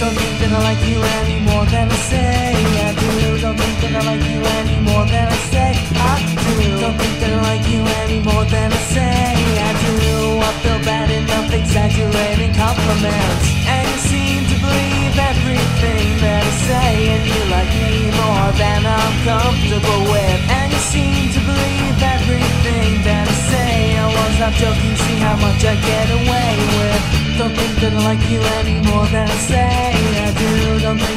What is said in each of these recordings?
Don't think that I like you any more than I say I do. Don't think that I like you any more than I say I do. Don't think that I like you any more than I say I do. I feel bad enough exaggerating compliments, and you seem to believe everything that I say, and you like me more than I'm comfortable with, and you seem to believe everything that I say. I was not joking, see how much I get away with. Don't think that I like you any more than I say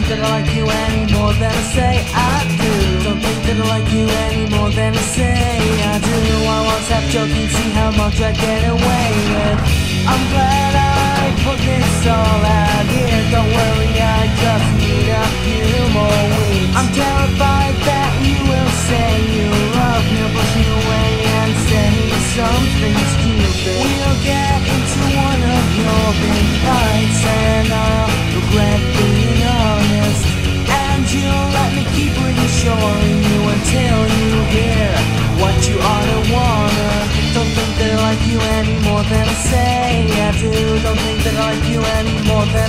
that I like you any more than I say I do. Don't think that I like you any more than I say I do. I was half joking, see how much I get away with. I'm glad I put this all out here. Don't worry, I just need a few more weeks. I'm terrified that you will say you love me, push me away and say something stupid.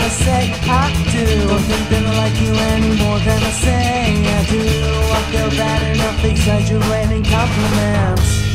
I say I do. Don't think that I like you any more than I say I do. I feel bad enough exaggerating compliments.